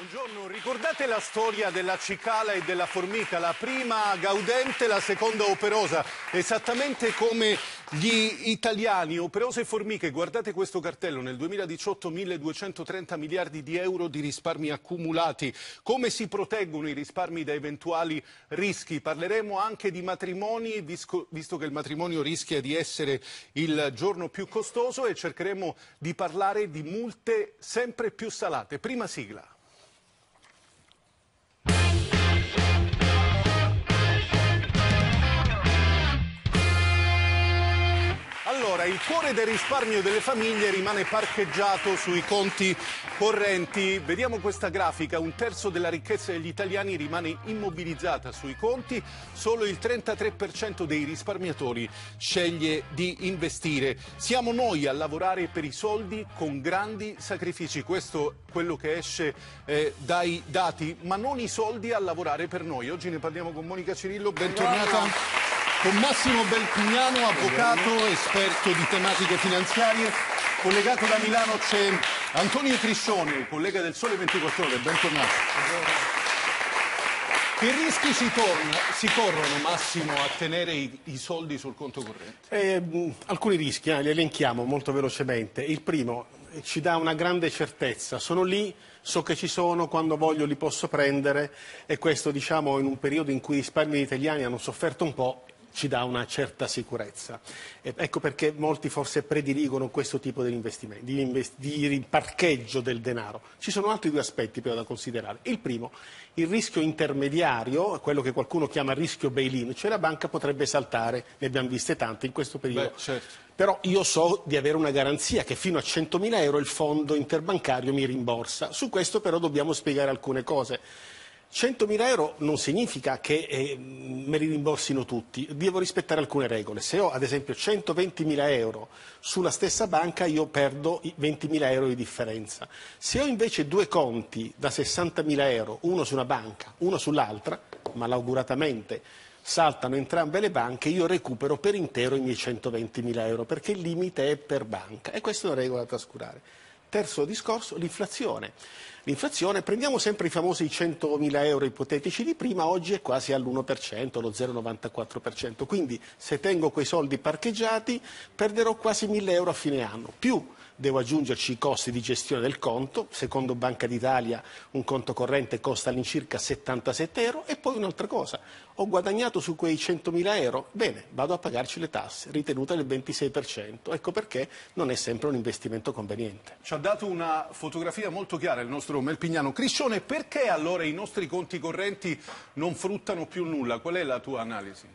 Buongiorno, ricordate la storia della cicala e della formica, la prima gaudente, la seconda operosa, esattamente come gli italiani, operose e formiche, guardate questo cartello, nel 2018 1230 miliardi di euro di risparmi accumulati, come si proteggono i risparmi da eventuali rischi, parleremo anche di matrimoni, visto che il matrimonio rischia di essere il giorno più costoso e cercheremo di parlare di multe sempre più salate. Prima sigla. Il cuore del risparmio delle famiglie rimane parcheggiato sui conti correnti. Vediamo questa grafica, un terzo della ricchezza degli italiani rimane immobilizzata sui conti, solo il 33% dei risparmiatori sceglie di investire. Siamo noi a lavorare per i soldi con grandi sacrifici, questo è quello che esce eh, dai dati, ma non i soldi a lavorare per noi. Oggi ne parliamo con Monica Cirillo, bentornata con Massimo Belpignano, avvocato, esperto di tematiche finanziarie. Collegato da Milano c'è Antonio Triscione, collega del Sole 24 Ore, bentornato. Che rischi si, torna, si, corrono, Massimo, a tenere i, i soldi sul conto corrente? Eh, alcuni rischi, eh, li elenchiamo molto velocemente. Il primo, eh, ci dà una grande certezza. Sono lì, so che ci sono, quando voglio li posso prendere e questo diciamo in un periodo in cui i risparmi italiani hanno sofferto un po' ci dà una certa sicurezza. Ecco perché molti forse prediligono questo tipo di investimento, di, invest di parcheggio del denaro. Ci sono altri due aspetti però da considerare. Il primo, il rischio intermediario, quello che qualcuno chiama rischio bail-in, cioè la banca potrebbe saltare, ne abbiamo viste tante in questo periodo. Beh, certo. Però io so di avere una garanzia che fino a 100.000 euro il fondo interbancario mi rimborsa. Su questo però dobbiamo spiegare alcune cose. 100.000 euro non significa che eh, me li rimborsino tutti, devo rispettare alcune regole. Se ho ad esempio 120.000 euro sulla stessa banca io perdo 20.000 euro di differenza. Se ho invece due conti da 60.000 euro, uno su una banca, uno sull'altra, malauguratamente saltano entrambe le banche, io recupero per intero i miei 120.000 euro perché il limite è per banca e questa è una regola da trascurare. Terzo discorso, l'inflazione. L'inflazione, prendiamo sempre i famosi 100.000 euro ipotetici di prima, oggi è quasi all'1%, lo 0,94%. Quindi se tengo quei soldi parcheggiati perderò quasi 1.000 euro a fine anno. Più devo aggiungerci i costi di gestione del conto, secondo Banca d'Italia un conto corrente costa all'incirca 77 euro e poi un'altra cosa, ho guadagnato su quei 100.000 euro, bene, vado a pagarci le tasse, ritenute del 26%, ecco perché non è sempre un investimento conveniente. Ci ha dato una fotografia molto chiara il nostro Melpignano. Criscione, perché allora i nostri conti correnti non fruttano più nulla? Qual è la tua analisi?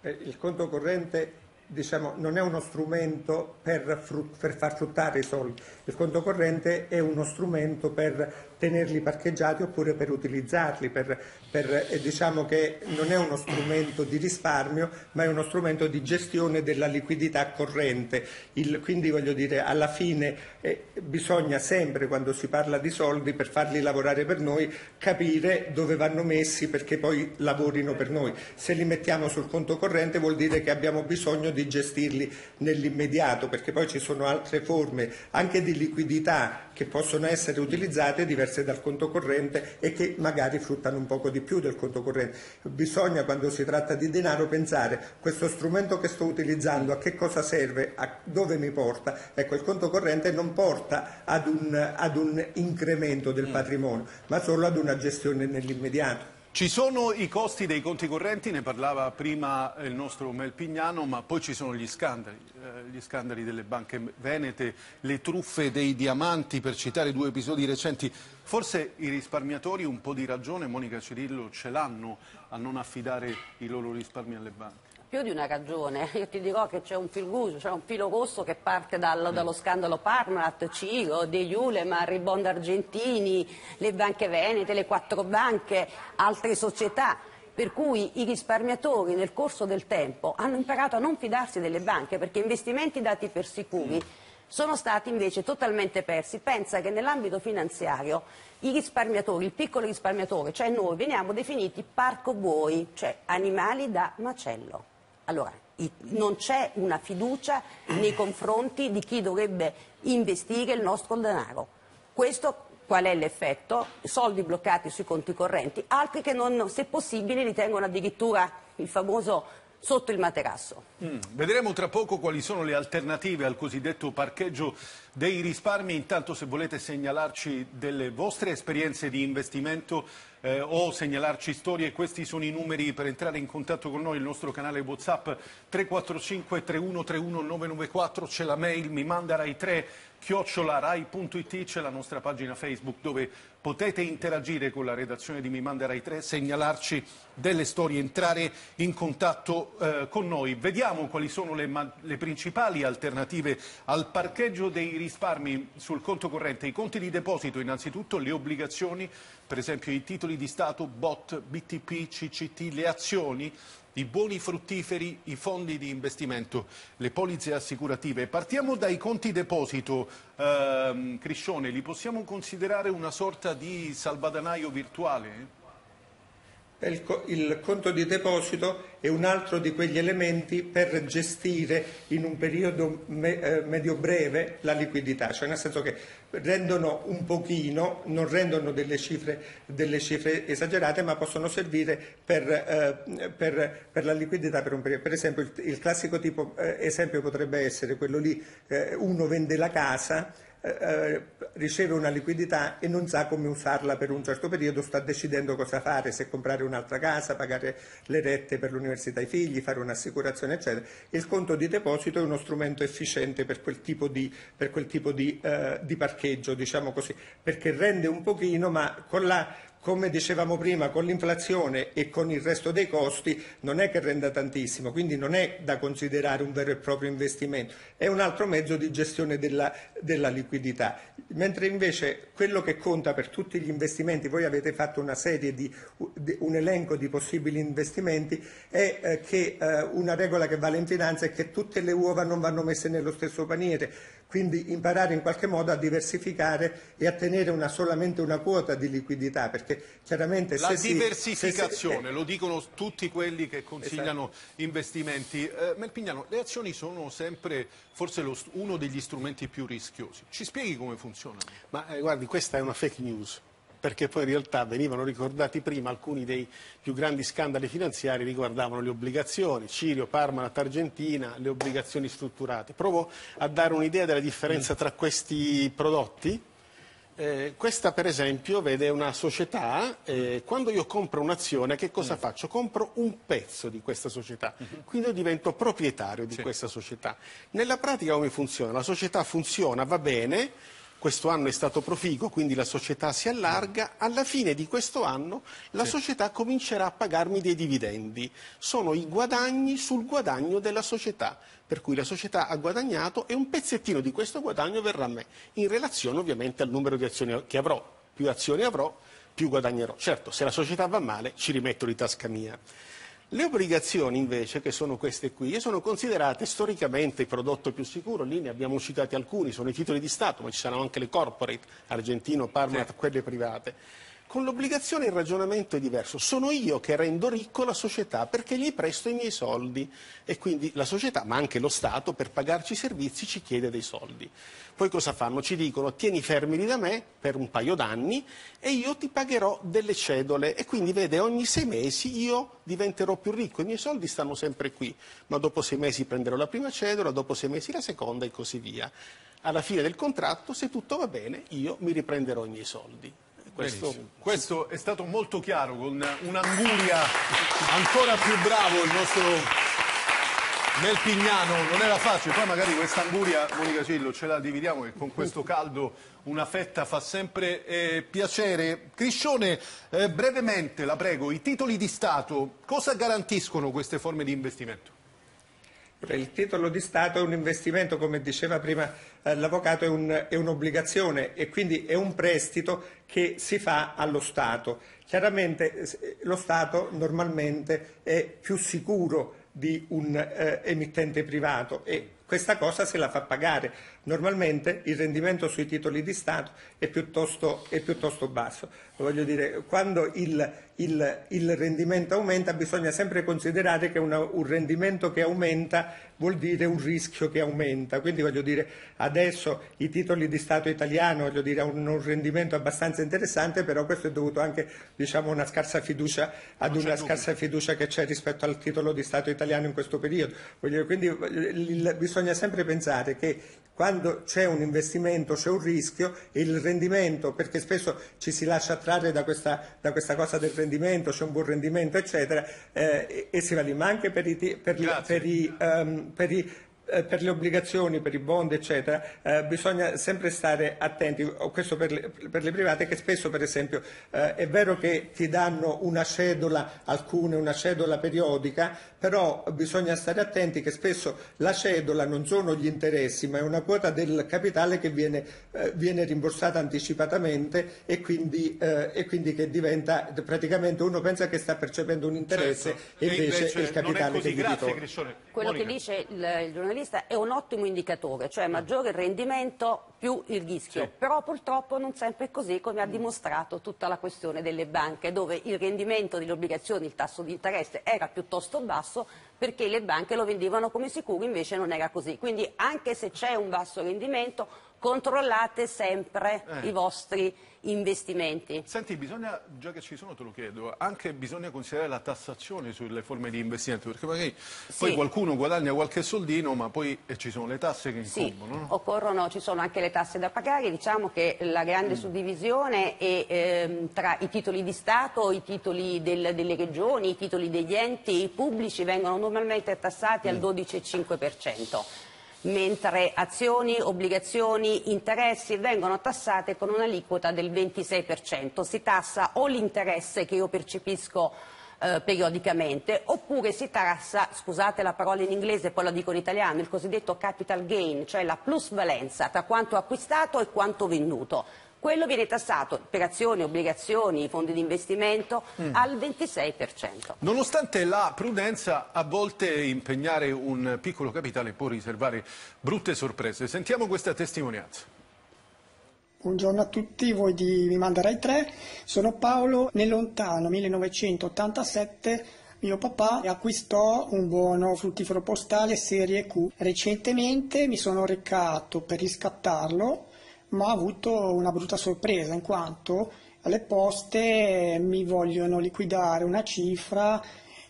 Eh, il conto corrente diciamo, non è uno strumento per, per, far fruttare i soldi, il conto corrente è uno strumento per tenerli parcheggiati oppure per utilizzarli, per, per, eh, diciamo che non è uno strumento di risparmio ma è uno strumento di gestione della liquidità corrente, il, quindi voglio dire alla fine eh, bisogna sempre quando si parla di soldi per farli lavorare per noi capire dove vanno messi perché poi lavorino per noi, se li mettiamo sul conto corrente vuol dire che abbiamo bisogno di gestirli nell'immediato perché poi ci sono altre forme anche di liquidità che possono essere utilizzate diverse dal conto corrente e che magari fruttano un poco di più del conto corrente. Bisogna quando si tratta di denaro pensare questo strumento che sto utilizzando a che cosa serve, a dove mi porta. Ecco, il conto corrente non porta ad un, ad un incremento del mm. patrimonio, ma solo ad una gestione nell'immediato. Ci sono i costi dei conti correnti, ne parlava prima il nostro Melpignano, ma poi ci sono gli scandali, eh, gli scandali delle banche venete, le truffe dei diamanti, per citare due episodi recenti. Forse i risparmiatori un po' di ragione, Monica Cirillo, ce l'hanno a non affidare i loro risparmi alle banche più di una ragione. Io ti dirò che c'è un filguso, c'è un filo rosso che parte dal, dallo scandalo Parmalat, Ciro, De Julemar, i bond argentini, le banche venete, le quattro banche, altre società. Per cui i risparmiatori nel corso del tempo hanno imparato a non fidarsi delle banche perché investimenti dati per sicuri sono stati invece totalmente persi. Pensa che nell'ambito finanziario i risparmiatori, il piccolo risparmiatore, cioè noi, veniamo definiti parco buoi, cioè animali da macello. Allora, non c'è una fiducia nei confronti di chi dovrebbe investire il nostro denaro. Questo qual è l'effetto, soldi bloccati sui conti correnti, altri che non, se possibile li tengono addirittura il famoso sotto il materasso. Mm, vedremo tra poco quali sono le alternative al cosiddetto parcheggio dei risparmi. Intanto se volete segnalarci delle vostre esperienze di investimento eh, o segnalarci storie, questi sono i numeri per entrare in contatto con noi, il nostro canale Whatsapp 345 3131 994, c'è la mail mi manda rai 3 chiocciolarai.it, c'è la nostra pagina Facebook dove potete interagire con la redazione di Mi Manda Rai 3, segnalarci delle storie, entrare in contatto eh, con noi. Vediamo quali sono le, le, principali alternative al parcheggio dei risparmi sul conto corrente, i conti di deposito, innanzitutto le obbligazioni, per esempio i titoli di Stato, BOT, BTP, CCT, le azioni, i buoni fruttiferi, i fondi di investimento, le polizze assicurative. Partiamo dai conti deposito, eh, Criscione, li possiamo considerare una sorta di salvadanaio virtuale? Il, il, conto di deposito è un altro di quegli elementi per gestire in un periodo me, eh, medio-breve la liquidità, cioè nel senso che rendono un pochino, non rendono delle cifre, delle cifre esagerate, ma possono servire per, eh, per, per, la liquidità per un periodo. Per esempio il, il classico tipo, eh, esempio potrebbe essere quello lì, eh, uno vende la casa, eh, riceve una liquidità e non sa come usarla per un certo periodo, sta decidendo cosa fare, se comprare un'altra casa, pagare le rette per l'università ai figli, fare un'assicurazione, eccetera. Il conto di deposito è uno strumento efficiente per quel tipo di, quel tipo di, eh, di parcheggio, diciamo così, perché rende un pochino, ma con la come dicevamo prima, con l'inflazione e con il resto dei costi non è che renda tantissimo, quindi non è da considerare un vero e proprio investimento, è un altro mezzo di gestione della, della liquidità. Mentre invece quello che conta per tutti gli investimenti, voi avete fatto una serie di, un elenco di possibili investimenti, è eh, che eh, una regola che vale in finanza è che tutte le uova non vanno messe nello stesso paniere, quindi imparare in qualche modo a diversificare e a tenere una, solamente una quota di liquidità, perché chiaramente La diversificazione, si, se, eh, lo dicono tutti quelli che consigliano esatto. investimenti. Eh, Melpignano, le azioni sono sempre forse lo, uno degli strumenti più rischiosi. Ci spieghi come funzionano? Ma eh, guardi, questa è una fake news perché poi in realtà venivano ricordati prima alcuni dei più grandi scandali finanziari riguardavano le obbligazioni, Cirio, Parmalat, Argentina, le obbligazioni strutturate. Provo a dare un'idea della differenza tra questi prodotti. Eh, questa per esempio vede una società, eh, quando io compro un'azione che cosa faccio? Compro un pezzo di questa società, quindi io divento proprietario di sì. questa società. Nella pratica come funziona? La società funziona, va bene, questo anno è stato proficuo, quindi la società si allarga, alla fine di questo anno la sì. società comincerà a pagarmi dei dividendi. Sono i guadagni sul guadagno della società, per cui la società ha guadagnato e un pezzettino di questo guadagno verrà a me, in relazione ovviamente al numero di azioni che avrò. Più azioni avrò, più guadagnerò. Certo, se la società va male, ci rimetto di tasca mia. Le obbligazioni invece, che sono queste qui, sono considerate storicamente il prodotto più sicuro, lì ne abbiamo citati alcuni, sono i titoli di Stato, ma ci saranno anche le corporate, Argentino, Parmalat, sì. quelle private. Con l'obbligazione il ragionamento è diverso. Sono io che rendo ricco la società perché gli presto i miei soldi e quindi la società, ma anche lo Stato, per pagarci i servizi ci chiede dei soldi. Poi cosa fanno? Ci dicono tieni fermi da me per un paio d'anni e io ti pagherò delle cedole e quindi vede ogni sei mesi io diventerò più ricco, i miei soldi stanno sempre qui, ma dopo sei mesi prenderò la prima cedola, dopo sei mesi la seconda e così via. Alla fine del contratto, se tutto va bene, io mi riprenderò i miei soldi. Questo, questo, è stato molto chiaro, con un'anguria ancora più bravo il nostro Melpignano. Non era facile, poi magari questa anguria, Monica Cillo, ce la dividiamo che con questo caldo una fetta fa sempre eh, piacere. Criscione, eh, brevemente, la prego, i titoli di Stato, cosa garantiscono queste forme di investimento? Il titolo di Stato è un investimento, come diceva prima eh, l'Avvocato, è, un, è un'obbligazione e quindi è un prestito che si fa allo Stato. Chiaramente eh, lo Stato normalmente è più sicuro di un eh, emittente privato e questa cosa se la fa pagare. Normalmente il rendimento sui titoli di Stato è piuttosto, è piuttosto basso. Voglio dire, quando il, il, il, rendimento aumenta bisogna sempre considerare che una, un rendimento che aumenta vuol dire un rischio che aumenta. Quindi voglio dire, adesso i titoli di Stato italiano voglio dire, hanno un rendimento abbastanza interessante, però questo è dovuto anche diciamo, una scarsa fiducia, ad una scarsa fiducia che c'è rispetto al titolo di Stato italiano in questo periodo. Quindi bisogna sempre pensare che quando c'è un investimento c'è un rischio e il rendimento, perché spesso ci si lascia attrarre da questa, da questa cosa del rendimento, c'è un buon rendimento eccetera, eh, e si va lì, ma anche per i, per, per i, um, per i per le obbligazioni, per i bond, eccetera, eh, bisogna sempre stare attenti, questo per le, per le, private, che spesso per esempio eh, è vero che ti danno una cedola, alcune una cedola periodica, però bisogna stare attenti che spesso la cedola non sono gli interessi, ma è una quota del capitale che viene, eh, viene rimborsata anticipatamente e quindi, eh, e quindi, che diventa praticamente uno pensa che sta percependo un interesse certo. e invece, invece il capitale che gli ritorna. Quello che dice il, il giornalista giornalista è un ottimo indicatore, cioè maggiore il rendimento più il rischio, sì. però purtroppo non sempre è così come ha dimostrato tutta la questione delle banche, dove il rendimento delle obbligazioni, il tasso di interesse era piuttosto basso perché le banche lo vendevano come sicuro, invece non era così. Quindi anche se c'è un basso rendimento, controllate sempre eh. i vostri investimenti. Senti, bisogna, già che ci sono te lo chiedo, anche bisogna considerare la tassazione sulle forme di investimento, perché magari sì. poi qualcuno guadagna qualche soldino, ma poi eh, ci sono le tasse che incombono. Sì, no? occorrono, ci sono anche le tasse da pagare, diciamo che la grande mm. suddivisione è ehm, tra i titoli di Stato, i titoli del, delle regioni, i titoli degli enti pubblici vengono normalmente tassati mm. al 12,5% mentre azioni, obbligazioni, interessi vengono tassate con un'aliquota del 26%. Si tassa o l'interesse che io percepisco eh, periodicamente, oppure si tassa, scusate la parola in inglese, poi la dico in italiano, il cosiddetto capital gain, cioè la plusvalenza tra quanto acquistato e quanto venduto quello viene tassato per azioni, obbligazioni, fondi di investimento mm. al 26%. Nonostante la prudenza, a volte impegnare un piccolo capitale può riservare brutte sorprese. Sentiamo questa testimonianza. Buongiorno a tutti, voi di Mi Manderai 3. Sono Paolo. Nel lontano 1987 mio papà acquistò un buono fruttifero postale serie Q. Recentemente mi sono recato per riscattarlo ma ho avuto una brutta sorpresa in quanto alle poste mi vogliono liquidare una cifra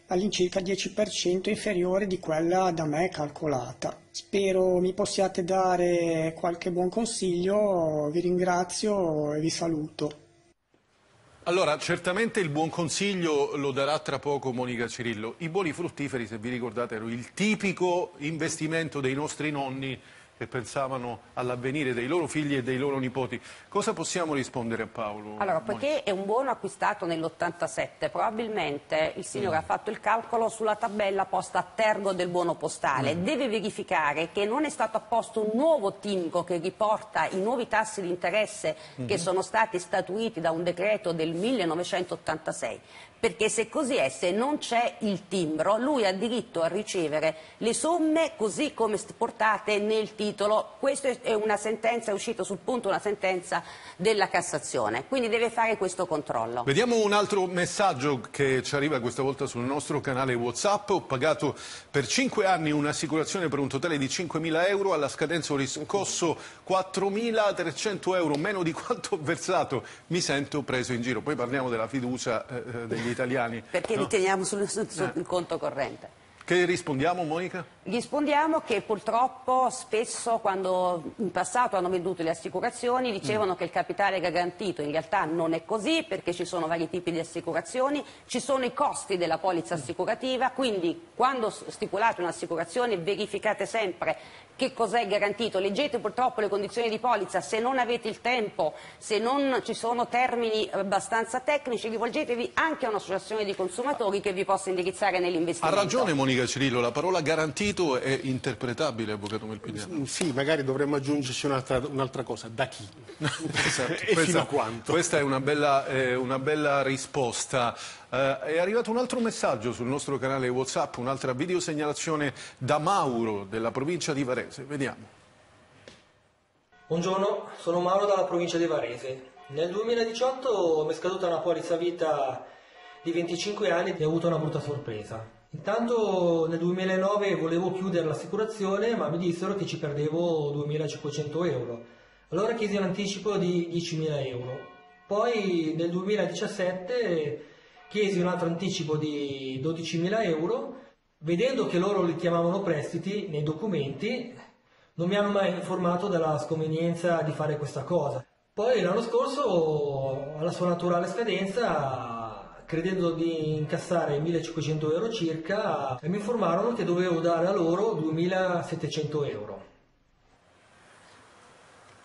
all'incirca 10% inferiore di quella da me calcolata. Spero mi possiate dare qualche buon consiglio, vi ringrazio e vi saluto. Allora, certamente il buon consiglio lo darà tra poco Monica Cirillo. I buoni fruttiferi, se vi ricordate, erano il tipico investimento dei nostri nonni che pensavano all'avvenire dei loro figli e dei loro nipoti. Cosa possiamo rispondere a Paolo? Allora, poiché è un buono acquistato nell'87, probabilmente il signore mm. ha fatto il calcolo sulla tabella posta a tergo del buono postale. Mm. Deve verificare che non è stato apposto un nuovo TIMCO che riporta i nuovi tassi di interesse mm. che sono stati statuiti da un decreto del 1986 perché se così è, se non c'è il timbro, lui ha diritto a ricevere le somme così come portate nel titolo. Questa è una sentenza, è uscita sul punto una sentenza della Cassazione, quindi deve fare questo controllo. Vediamo un altro messaggio che ci arriva questa volta sul nostro canale Whatsapp. Ho pagato per 5 anni un'assicurazione per un totale di 5.000 euro, alla scadenza ho riscosso 4.300 euro, meno di quanto ho versato. Mi sento preso in giro. Poi parliamo della fiducia eh, eh degli italiani. Perché no? li teniamo sul, sul, sul conto corrente. Che rispondiamo Monica? Rispondiamo che purtroppo spesso quando in passato hanno venduto le assicurazioni dicevano mm. che il capitale era garantito, in realtà non è così perché ci sono vari tipi di assicurazioni, ci sono i costi della polizza assicurativa, quindi quando stipulate un'assicurazione verificate sempre che cos'è garantito, leggete purtroppo le condizioni di polizza, se non avete il tempo, se non ci sono termini abbastanza tecnici, rivolgetevi anche a un'associazione di consumatori che vi possa indirizzare nell'investimento. Ha ragione Monica Cirillo, la parola garantito è interpretabile, Avvocato Melpidiano. Sì, magari dovremmo aggiungerci un'altra un cosa, da chi? esatto, e questa, fino a quanto? Questa è una bella, eh, una bella risposta. Eh, è arrivato un altro messaggio sul nostro canale Whatsapp, un'altra videosegnalazione da Mauro della provincia di Varese. Vediamo. Buongiorno, sono Mauro dalla provincia di Varese. Nel 2018 mi è scaduta una polizza vita di 25 anni e ho avuto una brutta sorpresa. Intanto nel 2009 volevo chiudere l'assicurazione ma mi dissero che ci perdevo 2.500 euro. Allora chiesi un anticipo di 10.000 euro. Poi nel 2017 chiesi un altro anticipo di 12.000 euro. Vedendo che loro li chiamavano prestiti nei documenti, non mi hanno mai informato della sconvenienza di fare questa cosa. Poi l'anno scorso, alla sua naturale scadenza, credendo di incassare 1500 euro circa, mi informarono che dovevo dare a loro 2700 euro.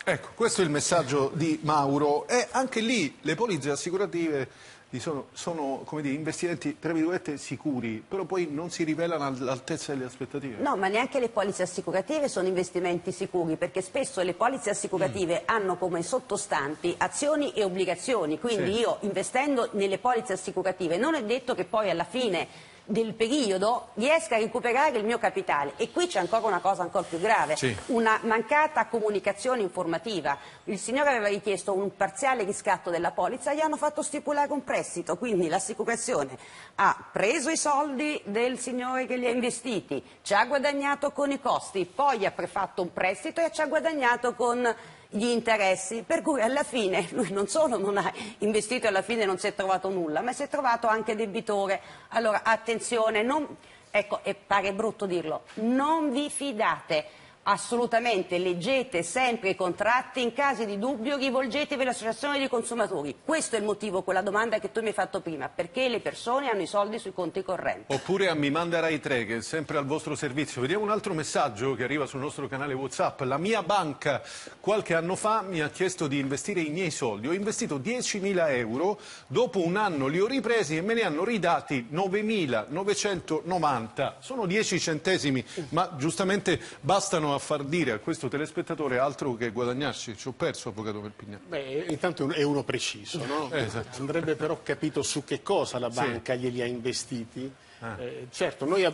Ecco, questo è il messaggio di Mauro e anche lì le polizze assicurative sono, sono dire, investimenti tra virgolette sicuri, però poi non si rivelano all'altezza delle aspettative. No, ma neanche le polizze assicurative sono investimenti sicuri, perché spesso le polizze assicurative mm. hanno come sottostanti azioni e obbligazioni, quindi sì. io investendo nelle polizze assicurative non è detto che poi alla fine del periodo riesca a recuperare il mio capitale e qui c'è ancora una cosa ancora più grave, sì. una mancata comunicazione informativa. Il signore aveva richiesto un parziale riscatto della polizza, gli hanno fatto stipulare un prestito, quindi l'assicurazione ha preso i soldi del signore che li ha investiti, ci ha guadagnato con i costi, poi ha prefatto un prestito e ci ha guadagnato con gli interessi, per cui alla fine lui non solo non ha investito e alla fine non si è trovato nulla, ma si è trovato anche debitore. Allora attenzione, non, ecco, e pare brutto dirlo, non vi fidate assolutamente leggete sempre i contratti, in caso di dubbio rivolgetevi all'associazione dei consumatori. Questo è il motivo, quella domanda che tu mi hai fatto prima, perché le persone hanno i soldi sui conti correnti. Oppure a Mi Manda Rai 3, che è sempre al vostro servizio. Vediamo un altro messaggio che arriva sul nostro canale Whatsapp. La mia banca qualche anno fa mi ha chiesto di investire i miei soldi. Ho investito 10.000 euro, dopo un anno li ho ripresi e me ne hanno ridati 9.990. Sono 10 centesimi, ma giustamente bastano a far dire a questo telespettatore altro che guadagnarci. Ci ho perso, Avvocato Perpignan. Beh, intanto è uno preciso, no? Eh, esatto. Andrebbe però capito su che cosa la banca sì. glieli ha investiti. Ah. Eh, certo, noi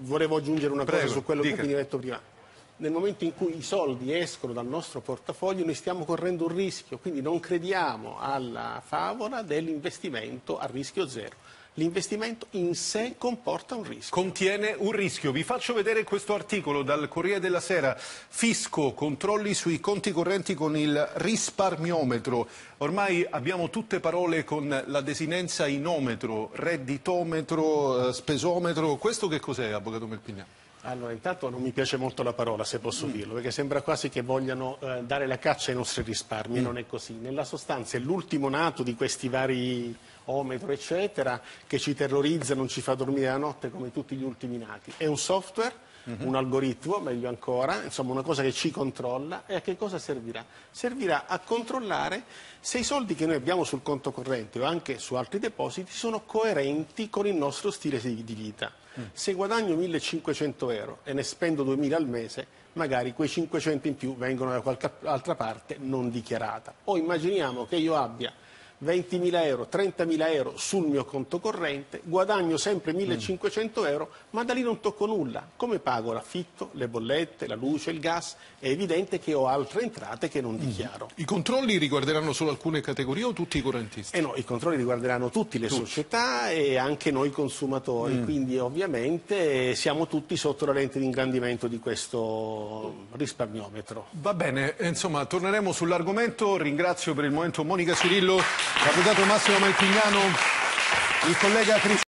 volevo aggiungere una Prego, cosa su quello dica. che veniva detto prima. Nel momento in cui i soldi escono dal nostro portafoglio noi stiamo correndo un rischio, quindi non crediamo alla favola dell'investimento a rischio zero l'investimento in sé comporta un rischio. Contiene un rischio. Vi faccio vedere questo articolo dal Corriere della Sera. Fisco, controlli sui conti correnti con il risparmiometro. Ormai abbiamo tutte parole con la desinenza inometro, redditometro, eh, spesometro. Questo che cos'è, Avvocato Melpignano? Allora, intanto non mi piace molto la parola, se posso mm. dirlo, perché sembra quasi che vogliano eh, dare la caccia ai nostri risparmi, mm. non è così. Nella sostanza è l'ultimo nato di questi vari ometro, eccetera, che ci terrorizza, non ci fa dormire la notte come tutti gli ultimi nati. È un software -huh. un algoritmo, meglio ancora, insomma una cosa che ci controlla e a che cosa servirà? Servirà a controllare se i soldi che noi abbiamo sul conto corrente o anche su altri depositi sono coerenti con il nostro stile di vita. Se guadagno 1500 euro e ne spendo 2000 al mese, magari quei 500 in più vengono da qualche altra parte non dichiarata. O immaginiamo che io abbia 20.000 euro, 30.000 euro sul mio conto corrente, guadagno sempre 1.500 euro, ma da lì non tocco nulla. Come pago l'affitto, le bollette, la luce, il gas? È evidente che ho altre entrate che non mm. dichiaro. I controlli riguarderanno solo alcune categorie o tutti i correntisti? Eh no, i controlli riguarderanno tutte le tutti. società e anche noi consumatori, mm. quindi ovviamente siamo tutti sotto la lente di ingrandimento di questo risparmiometro. Va bene, insomma torneremo sull'argomento, ringrazio per il momento Monica Cirillo l'avvocato Massimo Malpignano, il collega Cristiano.